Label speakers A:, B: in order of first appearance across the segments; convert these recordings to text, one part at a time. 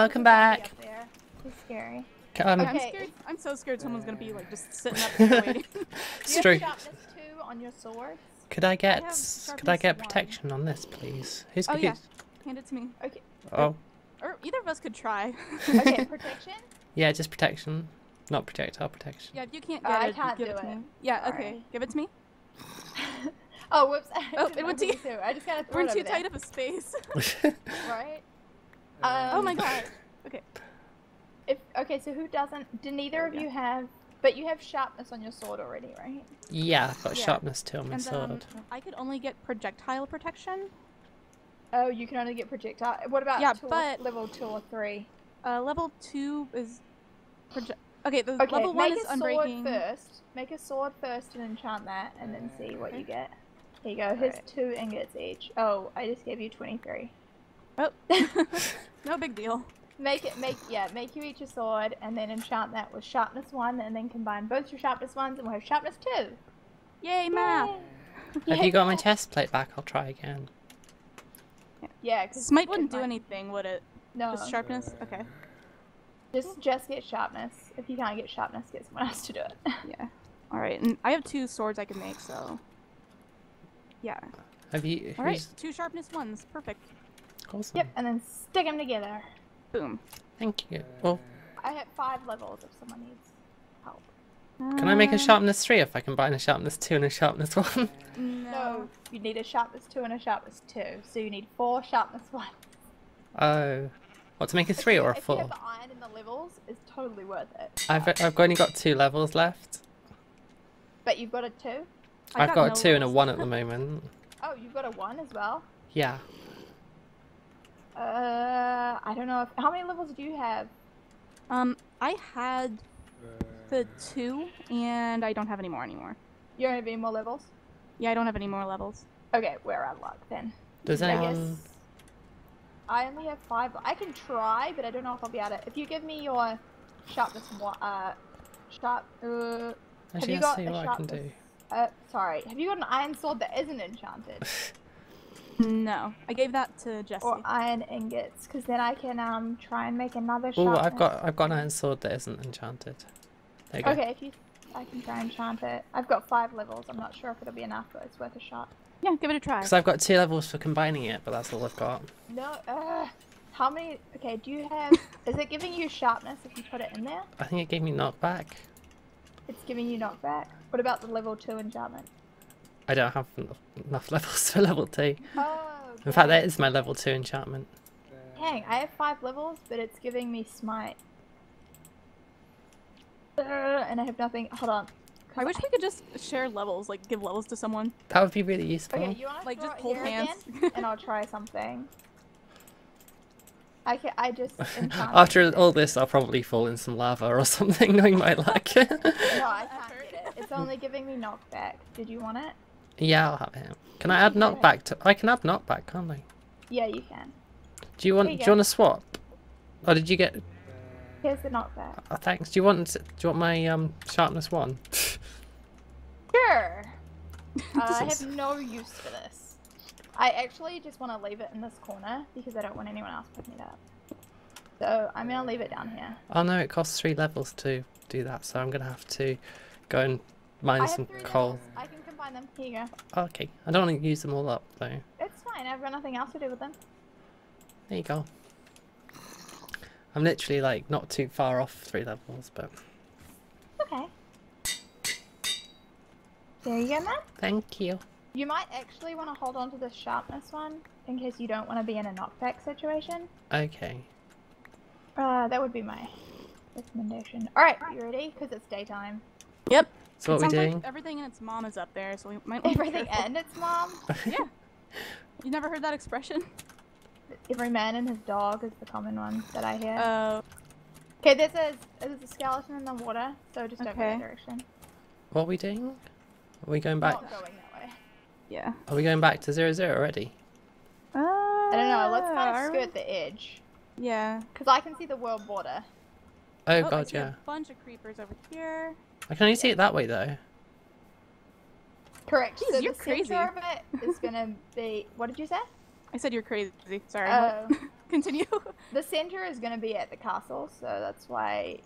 A: welcome back.
B: Welcome back.
C: Welcome
B: There's a zombie
C: back.
B: up there. It's scary.
C: Um,
A: I'm scared. I'm so scared someone's gonna be like just sitting up there waiting.
B: Do you have two on your sword?
C: could I get
A: have
C: could I
A: sharpness
C: get
A: one.
C: protection on this, please? Who's
A: Oh yeah, hand it to me.
B: Okay.
C: Oh,
A: Or either of us could try.
B: Okay, protection.
C: yeah, just protection, not projectile protection.
A: yeah, if you can't
B: Uh,
A: get
B: I
A: it,
B: can't
A: give
B: do
A: it to
B: it.
A: me. Yeah,
B: Sorry.
A: okay, give it to me.
B: Oh, whoops.
A: Oh,
B: I
A: it went to
B: you. Too. I just kind of
A: We're
B: threw
A: in
B: it
A: too
B: over
A: tight of a space.
B: Right. Um,
A: oh my god. Okay.
B: If okay, so who doesn't? Do neither of
A: go.
B: you have? But you have sharpness on your sword already, right?
C: yeah, I've got
A: Yeah.
C: sharpness too on my
A: And
C: sword.
A: um, I could only get projectile protection.
B: Oh, you can only get projectile. What about
A: Yeah,
B: two,
A: but-
B: level two or three?
A: Uh, level two is project. Okay, the
B: Okay,
A: level one
B: make
A: is
B: a sword first. Make a sword first and enchant that, and then see what you get. Here you go. Here's
A: Alright.
B: two ingots each. Oh, I just gave you twenty-three.
A: Oh, no big deal.
B: Make it make yeah, make you each a sword and then enchant that with sharpness one and then combine both your sharpness ones and we'll have sharpness two.
A: Yay, math.
B: Yay.
C: Have you got my
B: Yeah.
C: chest plate back? I'll try again.
B: Yeah, because
A: Smite wouldn't do anything, would it?
B: No,
A: Just sharpness? Uh, okay.
B: just just get sharpness. If you can't get sharpness, get someone else to do it.
A: Yeah. Alright, and I have two swords I can make, so. Yeah.
C: Have you?
A: Alright, two sharpness ones. Perfect.
C: Awesome.
B: yep, and then stick them together.
A: Boom.
C: Thank you. Well,
B: I have five levels if someone needs help.
C: can I make a sharpness three if I combine a sharpness two and a sharpness one?
A: No.
B: No, you need a sharpness two and a sharpness two, so you need four sharpness one.
C: oh, what to make a three or a four?
B: if you
C: four?
B: have the iron in the levels, it's totally worth it.
C: I've I've only got two levels left.
B: But you've got a two.
A: I
C: I've got,
A: no
C: a two and a one at the moment.
B: Oh, you've got a one as well.
C: Yeah.
B: Uh, I don't know if how many levels do you have?
A: Um, I had the two, and I don't have any more anymore.
B: You don't have any more levels.
A: Yeah, I don't have any more levels.
B: Okay, we're out of luck then.
C: Does
B: I
C: anyone?
B: guess I only have five. I can try, but I don't know if I'll be able to. If you give me your sharpness, one- uh, sharp. Uh,
C: Actually,
B: you
C: let's
B: got
C: see
B: a
C: what I can
B: sharpness?
C: do.
B: uh, sorry. Have you got an iron sword that isn't enchanted,
A: No, I gave that to Jesse.
B: or iron ingots? Because then I can um try and make another
C: Oh. I've got I've got an iron sword that isn't enchanted. There you go.
B: Okay, if you, I can try and enchant it. I've got five levels. I'm not sure if it'll be enough, but it's worth a shot.
A: Yeah, give it a try.
C: Because I've got two levels for combining it, but that's all I've got.
B: No. Uh, how many? Okay. Do you have? is it giving you sharpness if you put it in there?
C: I think it gave me knockback.
B: It's giving you knockback. What about the level two enchantment?
C: I don't have enough, enough levels for level two.
B: Oh.
C: In fact, that is my level two enchantment.
B: Dang, I have five levels, but it's giving me smite. Uh, and I have nothing. Hold on.
A: I wish we could just share levels, like give levels to someone.
C: That would be really useful.
B: Okay, you want to
A: Like, just
B: it
A: hold hands.
B: and I'll try something. I can. I just.
C: After all this, I'll probably fall in some lava or something, knowing my luck.
B: No, I can't get it. It's only giving me knockback. Did you want it?
C: Yeah, I'll have him. Can I add knockback to? I can add knockback, can't I?
B: Yeah, you can.
C: Do you want?
B: You
C: Do you want to swap? Or did you get?
B: Here's the knockback.
C: Oh, thanks. Do you want? Do you want my um sharpness one?
B: Sure. Uh, I have no use for this. I actually just want to leave it in this corner because I don't want anyone else picking it up. So I'm gonna leave it down here.
C: Oh no, it costs three levels to do that, so I'm gonna have to go and mine some coal.
B: Levels. I can combine them. Here you go.
C: Oh, okay, I don't want to use them all up though.
B: It's fine. I've got nothing else to do with them.
C: There you go. I'm literally like not too far off three levels, but
B: Okay. There you go, man.
C: thank you.
B: You might actually want to hold on to the sharpness one in case you don't want to be in a knockback situation.
C: Okay.
B: Uh, that would be my recommendation. All right, you ready? Because it's daytime.
A: Yep.
C: So what
A: It
C: are we
A: sounds like
C: doing?
A: everything and its mom is up there, so we might want to be
B: Everything
A: careful.
B: and its mom.
A: Yeah. You never heard that expression?
B: Every man and his dog is the common one that I hear.
A: Uh,
B: Okay, there's a there's a skeleton in the water, so just don't go
A: Okay.
B: that direction.
C: What are we doing? Are we going back?
B: Not going that way.
A: yeah.
C: Are we going back to zero zero already?
A: Uh,
B: I don't know. Let's kind
A: are
B: of
A: we?
B: skirt the edge,
A: Yeah.
B: cause I can see the world border.
C: Oh,
A: I
C: god,
A: see
C: yeah.
A: A bunch of creepers over here.
C: I can only see it that way though.
B: Correct.
A: Jeez,
B: so
A: you're
B: the
A: crazy.
B: center of it is gonna be. What did you say?
A: I said you're crazy. Sorry.
B: Oh.
A: continue.
B: The center is gonna be at the castle, so that's why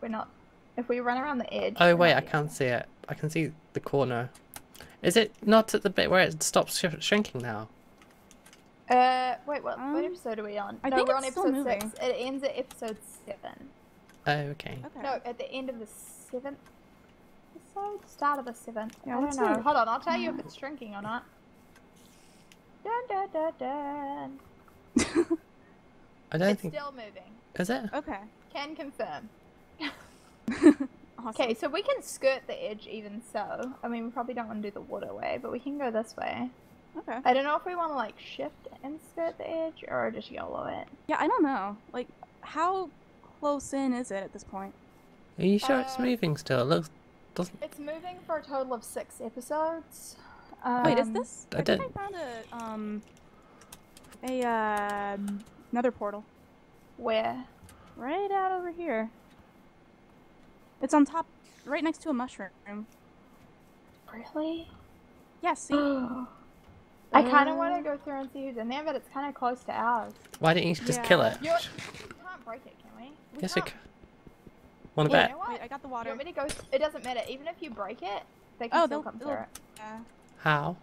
B: we're not. If we run around the edge.
C: Oh wait, I can't see it. I can see the corner. Is it not at the bit where it stops sh- shrinking now?
B: Uh, wait, what, what
A: Um,
B: episode are we on?
A: I
B: no,
A: think
B: we're on
A: it's still
B: episode six. It ends at episode seven.
C: Oh, okay.
A: Okay.
B: No, at the end of the seventh episode, start of the seventh.
A: Yeah,
B: I don't know. Hold on, I'll tell you if it's shrinking or not. Dun dun dun dun.
C: I don't
B: It's
C: think.
B: still moving.
C: Is it?
A: Okay.
B: Can confirm.
A: Awesome.
B: Okay, so we can skirt the edge even so. I mean, we probably don't want to do the waterway, but we can go this way.
A: Okay.
B: I don't know if we want to like shift and skirt the edge or just YOLO it.
A: Yeah, I don't know. Like, how close in is it at this point?
C: Are you sure it's
B: Uh,
C: moving still? It looks. Doesn't.
B: It's moving for a total of six episodes.
A: Wait, is
B: Um,
A: this?
C: I
A: I, think I found a um a uh another portal
B: Where?
A: right out over here. It's on top, right next to a mushroom.
B: Really?
A: Yeah, see.
B: I kind of want to go through and see who's in there, but it's kind of close to ours.
C: Why didn't you just kill it?
B: You know what? We can't break it, can we? we
C: Yes, we
B: can't.
C: can. Want to
B: Yeah,
C: bet?
B: you know what?
A: Wait, I got the
B: You
A: water.
B: want me to go? It doesn't matter. Even if you break it, they can
A: Oh,
B: still come through it.
A: Yeah.
C: How?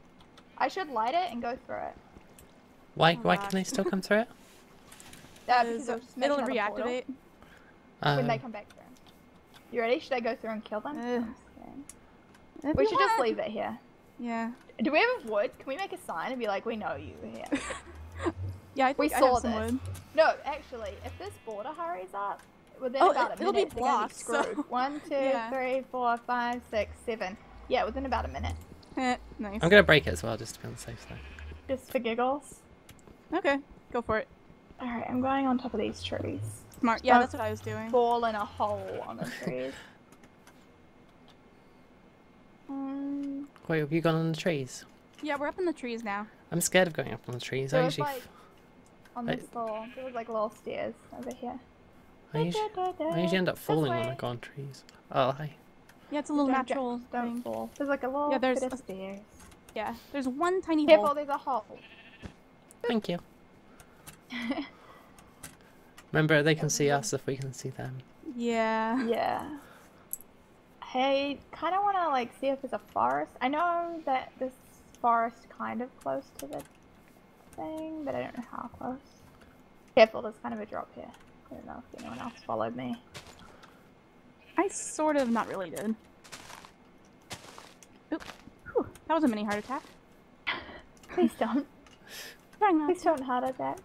B: I should light it and go through it.
C: Why?
A: Oh,
C: why
A: gosh.
C: can they still come through it?
B: Uh,
A: Is-
B: because it'll just make
A: it'll
B: another portal
A: reactivate.
B: when they
C: Um,
B: come back through. You ready? Should I go through and kill them?
A: Ugh.
B: Okay.
A: If
B: We
A: you
B: should just
A: want.
B: leave it here.
A: Yeah.
B: Do we have a wood? Can we make a sign and be like, we know you here?
A: Yeah, I think
B: We
A: I
B: saw
A: have some
B: this.
A: wood.
B: no, actually, if this border hurries up, within
A: Oh,
B: about
A: it-
B: a
A: it'll be
B: minute, they're gonna
A: blocked, so-
B: screwed. One, two,
A: Yeah.
B: three, four, five, six, seven. Yeah, within about a minute.
A: Eh, nice.
C: I'm gonna break it as well, just to be on the safe side.
B: Just for giggles.
A: Okay, go for it.
B: Alright, I'm going on top of these trees.
A: Smart. Yeah,
B: Don't
A: that's what I was doing.
B: Fall in a hole on the trees. Mm,
C: Wait, have you gone on the trees?
A: Yeah, we're up in the trees now.
C: I'm scared of going up on the trees. I
B: there was
C: usually,
B: like on
C: I-
B: this little, there was like little stairs over here.
C: I usually, I usually end up falling when I
B: way.
C: go on trees. Oh, hi.
A: Yeah, it's a little
B: Don't ju-
A: natural
B: Don't
A: thing.
B: fall. There's like a little
A: Yeah, there's
B: bit of
A: a-
B: stairs.
A: Yeah, there's one tiny
B: Careful,
A: hole.
B: there's a hole.
C: Thank you. Remember, they can see us if we can see them.
A: Yeah.
B: yeah. Hey, kind of want to like see if there's a forest. I know that this forest kind of close to the thing, but I don't know how close. Careful, there's kind of a drop here. I don't know if anyone else followed me.
A: I sort of not really did. Oop. Whew, that was a mini heart attack.
B: Please don't.
A: Trying not
B: Please
A: to.
B: don't heart attack.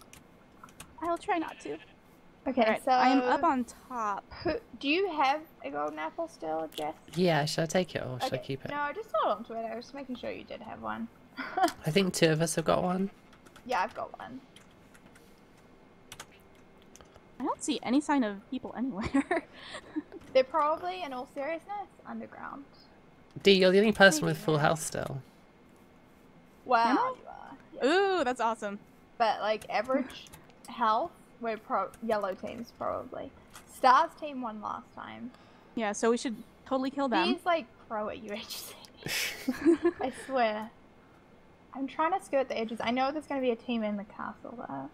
A: I'll try not to.
B: Okay,
A: Alright,
B: so
A: I am up on top.
B: Who, do you have a golden apple still, Jess?
C: Yeah, should I take it or should I keep it?
B: No, I just hold on to it. I was just making sure you did have one.
C: I think two of us have got one.
B: yeah, I've got one.
A: I don't see any sign of people anywhere.
B: They're probably, in all seriousness, underground.
C: D, you're the only person
A: Maybe
C: with full health still.
B: Wow,
A: Am
B: you are. Yeah.
A: Ooh, that's awesome.
B: But like average health, we're pro yellow teams probably. Stars team won last time.
A: Yeah, so we should totally kill them.
B: He's like pro at UHC. I swear. I'm trying to skirt the edges. I know there's gonna be a team in the castle though.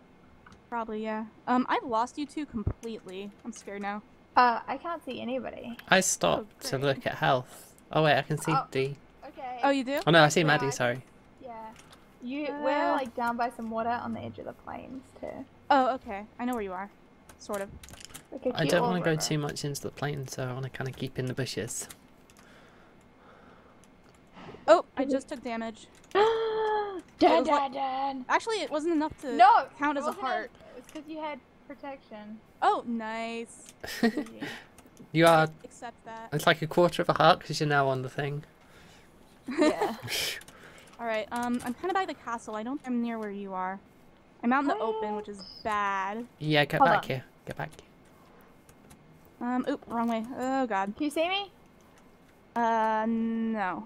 A: Probably, yeah. Um, I've lost you two completely. I'm scared now.
B: Uh, I can't see anybody.
C: I stopped to look at health. Oh wait, I can see
B: Oh.
C: D.
B: Okay.
A: Oh, you do?
C: Oh no, I see
B: Yeah,
C: Maddie, sorry.
B: Yeah. You we're
A: Uh.
B: like down by some water on the edge of the plains too.
A: Oh, okay. I know where you are. Sort of.
B: Like a
C: I
B: cute
C: don't want to go too much into the plain, so I want to kind of keep in the bushes.
A: Oh, I just took damage.
B: dun,
A: was
B: dun,
A: like-
B: dun.
A: Actually, it wasn't enough to
B: No,
A: count
B: it
A: as a
B: wasn't
A: heart.
B: It's because you had protection.
A: Oh, nice.
C: You are.
A: Accept that.
C: It's like a quarter of a heart because you're now on the thing.
B: yeah.
A: All right. Um, I'm kind of by the castle. I don't. I'm near where you are. I'm out in the open, which is bad.
C: Yeah, get
B: Hold
C: back
B: on.
C: here. Get back.
A: Um, oop, wrong way. Oh god.
B: Can you see me?
A: Uh, no.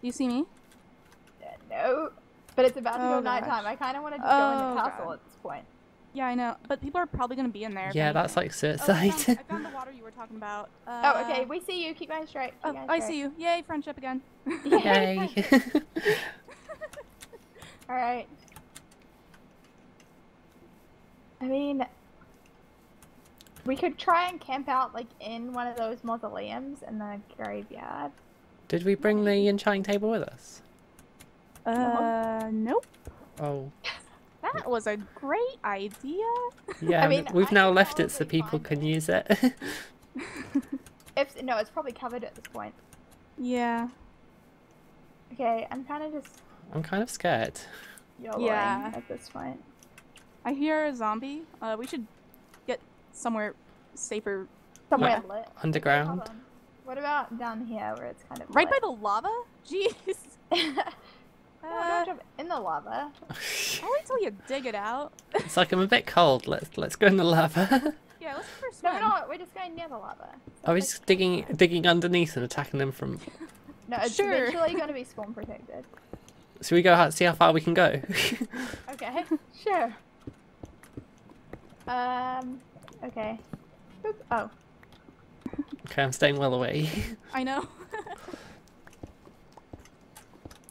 A: Do you see me?
B: Uh, no. But it's about to
A: Oh,
B: go nighttime. I kind of want to just go in
A: Oh,
B: the castle
A: God.
B: at this point.
A: Yeah, I know. But people are probably gonna be in there.
C: Yeah, that's
A: anything.
C: like
A: Oh, I
C: suicide.
A: found, I found the water you were talking about. Uh,
B: oh, okay. We see you. Keep going straight. Keep
A: Oh,
B: going
A: I see you. Yay, friendship again.
C: Yay.
B: All right. I mean, we could try and camp out like in one of those mausoleums in the graveyard.
C: Did we bring the enchanting table with us?
A: Uh, nope.
C: Oh,
A: That was a great idea.
C: yeah.
B: I mean,
C: we've
B: I
C: now left it so people can
B: it.
C: use it.
B: If no, it's probably covered at this point.
A: Yeah.
B: Okay, I'm kind of just
C: I'm kind of scared.
B: YOLOing
A: Yeah.
B: at this point.
A: I hear a zombie. Uh, we should get somewhere safer.
B: Somewhere
C: Yeah.
B: lit.
C: Underground.
B: What about down here where it's kind of
A: Right by the lava? Jeez.
B: No,
A: Uh,
B: don't jump in the lava.
A: I'll wait till you dig it out.
C: it's like I'm a bit cold. Let's let's go in the lava.
A: yeah, let's go for a
B: No, we're just going near the lava.
C: Are we just digging digging underneath and attacking them from?
B: No, it's
A: Sure.
B: eventually going to be spawn protected.
C: So we go out see how far we can go?
B: Okay, sure. Um, okay. Boop. Oh,
C: okay, I'm staying well away.
A: I know.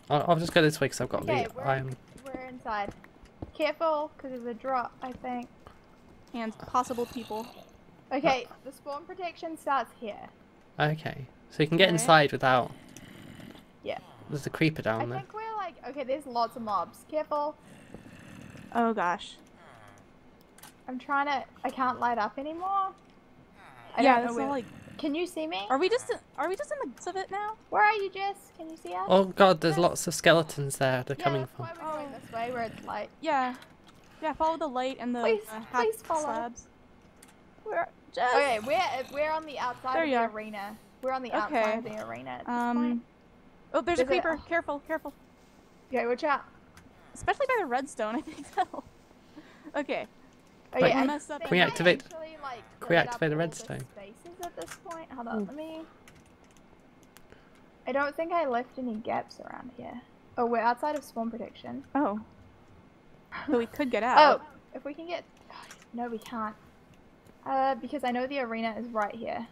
C: I'll, I'll just go this way because I've got
B: okay,
C: the
B: we're,
C: iron.
B: we're inside. Careful, because there's a drop, I think.
A: and possible people.
B: Okay, the spawn protection starts here.
C: Okay, so you can get
A: Okay.
C: inside without.
B: Yeah.
C: There's a creeper
B: I
C: down there.
B: think we're like, okay, there's lots of mobs. Careful.
A: Oh gosh.
B: I'm trying to, I can't light up anymore. I
A: yeah,
B: don't know
A: that's
B: where,
A: all like.
B: Can you see me?
A: Are we just? In, are we just in the midst of it now?
B: Where are you, Jess? Can you see us?
C: Oh god, there's lots of skeletons there. They're
B: yeah,
C: coming
B: that's
C: from.
B: why we're going
A: Oh.
B: this way, where it's light.
A: Yeah. Yeah. Follow the light and the
B: Please,
A: uh, hack
B: please follow.
A: slabs. Where? Jess.
B: Okay, we're we're on the outside
A: There
B: of
A: you
B: the
A: are.
B: arena. We're on the
A: Okay.
B: outside of the arena at this point.
A: Um. Oh, there's a
B: Is it-
A: creeper. Careful, careful.
B: Okay, watch out.
A: Especially by the redstone, I think so. okay.
B: Oh, yeah, I
A: Mess up
C: Can we activate-
B: actually, like,
C: can we activate the redstone?
B: Spaces at this point. Hold on,
C: Hmm.
B: let me. I don't think I left any gaps around here. Oh, we're outside of spawn protection.
A: Oh. So we could get out.
B: Oh,
A: out.
B: if we can get. No, we can't. Uh, because I know the arena is right here,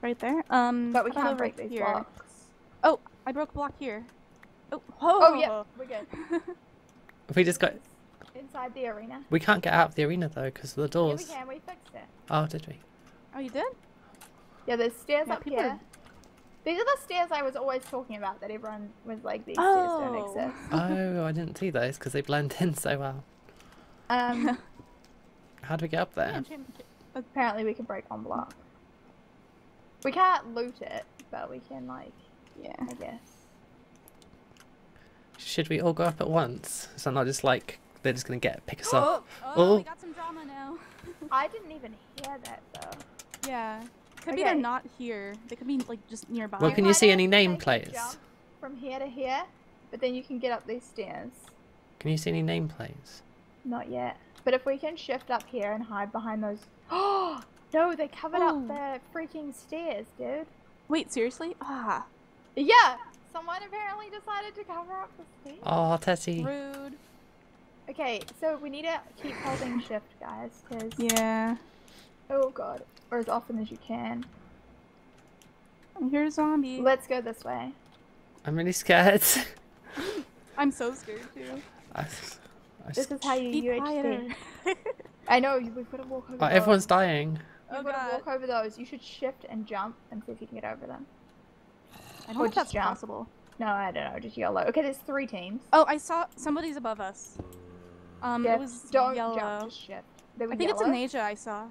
A: Right there. Um.
B: but we can't break these
A: here?
B: blocks.
A: Oh, I broke a block here. Oh. Oh.
B: Oh yeah, we're good.
C: If we just got,
B: Inside the arena.
C: we can't get out of the arena though because of the
B: Yeah,
C: doors.
B: we can. We fixed it.
C: Oh, did we?
A: oh, you did?
B: Yeah, there's stairs
A: Yeah,
B: up
A: people
B: here.
A: are-
B: These are the stairs I was always talking about that everyone was like, these
A: Oh.
B: stairs don't exist.
C: Oh, I didn't see those because they blend in so well.
B: Um,
C: How do we get up there?
A: Yeah, enchantment ta-
B: apparently we can break one block. We can't loot it, but we can like,
A: Yeah.
B: I guess.
C: Should we all go up at once? So not just like they're just gonna get pick us up.
A: Oh,
C: Oh.
A: we got some drama now.
B: I didn't even hear that though.
A: Yeah. Could be they're not here. They could be like just nearby.
C: Well, can you see any
B: have to make a
C: nameplates?
B: From here to here, but then you can get up these stairs.
C: Can you see any nameplates?
B: Not yet. But if we can shift up here and hide behind those. Oh no, they covered
A: Ooh.
B: up the freaking stairs, dude.
A: Wait, seriously? Ah,
B: Yeah, someone apparently decided to cover up the stairs.
C: Oh, Tessie.
A: rude.
B: Okay, so we need to keep holding shift, guys, because
A: Yeah.
B: oh god, or as often as you can.
A: I hear a zombie.
B: Let's go this way.
C: I'm really scared.
A: I'm so scared too.
C: I, I
B: This is how you
A: Be UHC.
B: I know you- we've got to walk over.
C: oh,
B: those.
C: everyone's dying.
A: Oh
B: You've got to
A: god.
B: walk over those. You should shift and jump and see if you can get over them.
A: I
B: Or
A: don't think that's
B: jump.
A: possible.
B: No, I don't know. Just yellow. Okay, there's three teams.
A: Oh, I saw somebody's above us. Um,
B: yeah,
A: it was
B: don't
A: yellow.
B: jump. Just shift. They were
A: I think
B: yellow.
A: it's Eneija I saw.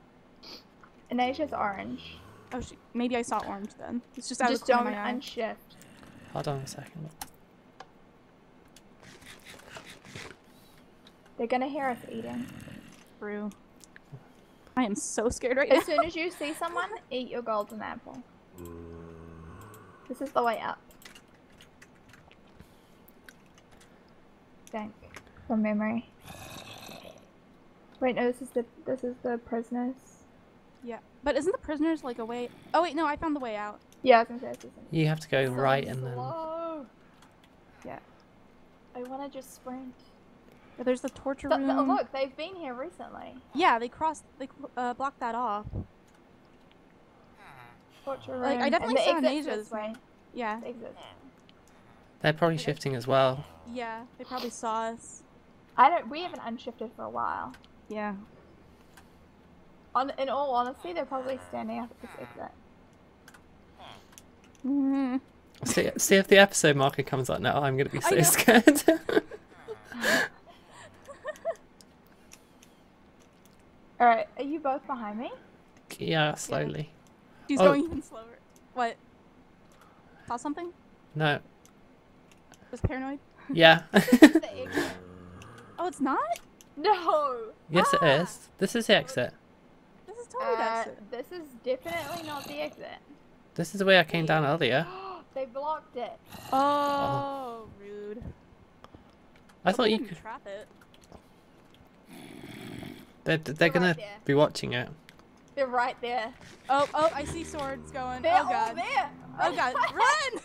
B: Eneija's orange.
A: Oh, she, maybe I saw orange then. It's just out
B: Just
A: of the corner
B: don't
A: of
B: unshift.
C: Hold on a second.
B: They're gonna hear us eating.
A: True. I am so scared right now.
B: As soon as you see someone, eat your golden apple. This is the way up. Think from memory. Wait, no, this is the this is the prisoners.
A: Yeah, but isn't the prisoners like a way? Oh wait, no, I found the way out.
B: Yeah, I was gonna say this isn't.
C: You have to go
B: So
C: right and then.
B: slow.
A: Yeah.
B: I want to just sprint.
A: Yeah, there's the torture
B: But,
A: room.
B: but look, they've been here recently.
A: Yeah, they crossed. They uh, blocked that off.
B: Torture room.
A: Like, I definitely
B: the
A: saw an
B: exit's
A: Asia
B: this
A: this
B: way.
A: Yeah,
B: The exit.
C: They're probably shifting as well.
A: yeah, they probably saw us.
B: I don't. We haven't unshifted for a while.
A: Yeah.
B: On, in all honesty, they're probably standing up at this exit.
A: Mm.
C: See, see if the episode marker comes up now. I'm gonna be so scared.
B: Alright, are you both behind me?
C: yeah, slowly.
A: He's
C: Oh.
A: going even slower. What? Saw something?
C: No.
A: Was paranoid?
C: Yeah.
A: Oh, it's not?
B: No!
C: yes, it
B: Ah!
C: is. This is the exit.
A: This is totally the
B: Uh,
A: exit.
B: this is definitely not the exit.
C: This is the way I came down earlier.
B: they blocked it.
A: Oh, rude.
C: I thought you could.
A: trap it.
C: They're, they're
B: They're
C: gonna
B: right
C: be watching it.
B: They're right there.
A: Oh, oh, I see swords going.
B: They're
A: oh
B: all
A: god.
B: there.
A: Oh god, run!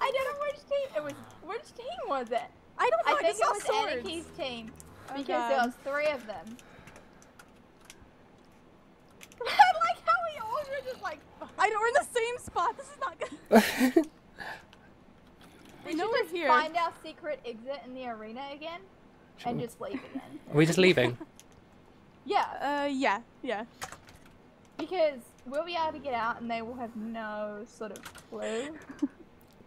B: I don't know which team it was. Which team was it?
A: I don't know.
B: I
A: I,
B: think
A: just
B: it
A: saw
B: was
A: swords.
B: Anaki's team
A: Oh,
B: because
A: God.
B: there was three of them. I like how we all were just like.
A: I know we're in the same spot. This is not good.
B: We
A: I know
B: should
A: we're
B: just
A: here.
B: find our secret exit in the arena again and just leave again.
C: Are we just leaving?
B: Yeah,
A: Uh, yeah, yeah.
B: because we'll be able to get out and they will have no sort of clue.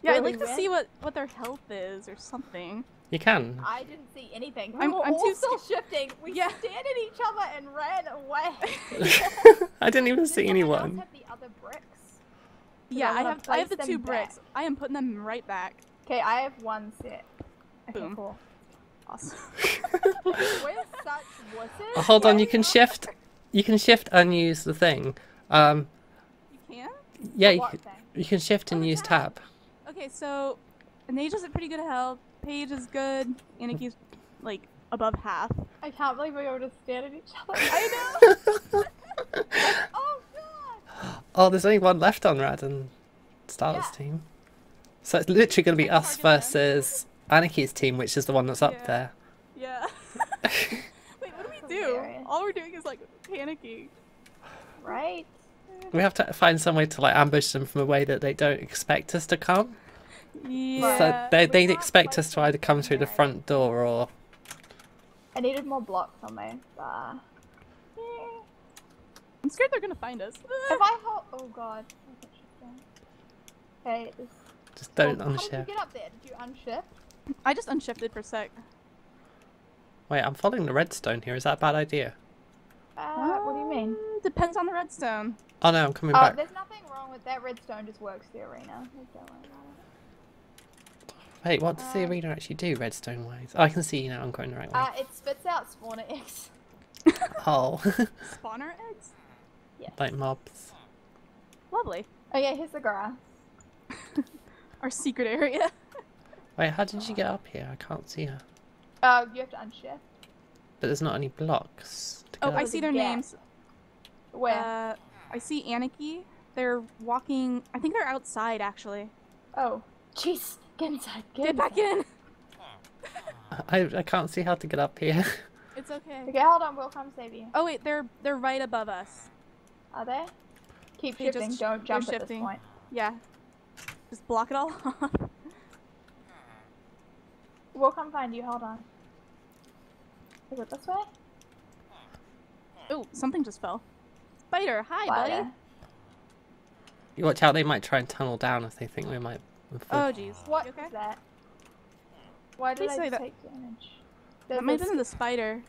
A: Yeah,
B: Where
A: I'd like to
B: went?
A: see what what their health is or something.
C: You can.
B: I didn't see anything. We
A: I'm-
B: were
A: I'm
B: all
A: too
B: still shifting. We
A: Yeah.
B: stared at each other and ran away.
C: I didn't even
B: Does
C: see
B: someone else
C: anyone.
B: have the other bricks?
A: Yeah,
B: I
A: I have I have the two bricks.
B: back.
A: I am putting them right back.
B: Okay, I have one set. Okay,
A: Boom.
B: cool.
A: Awesome.
B: We're such.
C: Oh, hold on,
B: Why
C: you can
B: all-
C: shift. You can shift and use the thing. Um,
A: you can?
C: yeah, you can, you can shift and
A: Oh,
C: use
A: tab.
C: tab.
A: Okay, so Eneija's at pretty good health. Paige is good. Anaki's like above half.
B: I can't believe we all just stared at each other.
A: I know.
B: oh god!
C: Oh, there's only one left on Rad and Star's
B: Yeah.
C: team. So it's literally going to be us
A: target them.
C: versus Anaki's team, which is the one that's up
A: Yeah.
C: there.
A: Yeah. Wait, what do we do?
B: Hilarious.
A: All we're doing is like panicking.
B: Right?
C: We have to find some way to like ambush them from a way that they don't expect us to come.
A: Yeah.
C: so they
B: we
C: they
B: can't
C: expect us to either come through the front door or
B: I needed more blocks on my bar.
A: I'm scared they're gonna find us.
B: If I hold, oh god. Okay, this.
C: just don't
B: oh, How did you get up there? Did you unshift?
A: I just unshifted for a sec.
C: Wait, I'm following the redstone here. Is that a bad idea?
B: Uh, what do you mean?
A: Uh, Depends on the redstone.
C: Oh no, I'm coming
B: Oh,
C: back.
B: there's nothing wrong with that. Redstone just works the arena. Don't worry about
C: Wait, what does the arena actually do, redstone wise? Oh, I can see you now. I'm going the right way.
B: Uh, it spits out spawner eggs.
C: oh,
A: Spawner eggs?
B: Yes.
C: like mobs.
A: Lovely.
B: Oh yeah, here's the grass.
A: Our secret area.
C: Wait, how did you get up here? I can't see her.
B: Uh, you have to unshift.
C: But there's not any blocks. To
A: Oh, I see their
B: Yeah.
A: names.
B: Where?
A: Uh, I see Aniki. They're walking. I think they're outside actually.
B: oh, jeez. Get inside. Get,
A: Get back in.
C: I I can't see how to get up here.
A: It's okay.
B: Okay, hold on. We'll come save you.
A: Oh wait, they're they're right above us.
B: Are they? Keep
A: They
B: shifting.
A: just-
B: Don't
A: they're
B: jump at this point.
A: Yeah. Just block it all off.
B: We'll come find you. Hold on. Is it this way?
A: Oh, something just fell. Spider, hi, buddy.
C: You watch out, they might try and tunnel down if they think we might. If we-
A: Oh jeez.
B: What
A: You
B: is that? Why did
A: Please
B: I
A: say that-
B: take damage?
A: That
B: There's
A: might have been the spider.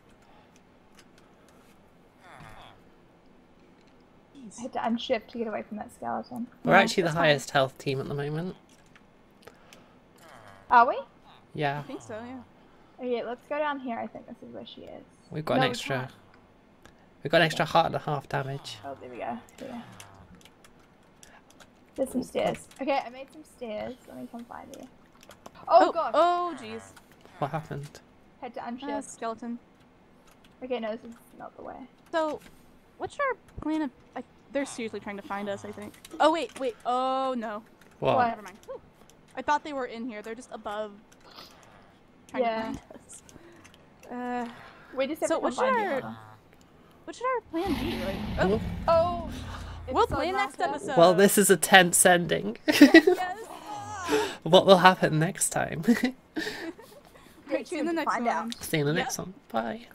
B: I had to unshift to get away from that skeleton.
C: We're
A: Yeah,
C: actually the
A: that's fine.
C: highest health team at the moment.
B: Are we?
C: Yeah,
A: I think so, yeah.
B: Oh, okay, let's go down here. I think this is where she is.
C: we've got
B: No,
C: an extra.
B: can't.
C: We've got an extra heart and a half damage.
B: Oh, there we go. There. There's some stairs. Okay, I made some stairs. Let me come find you. Oh, gosh.
A: Oh jeez.
C: What happened?
B: Had to
A: Uh, skeleton.
B: Okay, no, this is not the way.
A: So, what's our plan of? Like, they're seriously trying to find us. I think. Oh wait, wait. Oh no.
C: What?
B: What?
A: Never mind. Whew. I thought they were in here. They're just above. Trying
B: Yeah.
A: to find us. Uh,
B: We just have
A: So
B: to come
A: what's
B: find you.
A: your- what should our plan be? Like, oh,
B: Oh!
A: We'll play next episode.
C: Well, this is a tense ending. What will happen next time?
A: Alright, see you in the next
B: find
A: one.
B: out.
C: See you in the
A: Yep.
C: next one. Bye.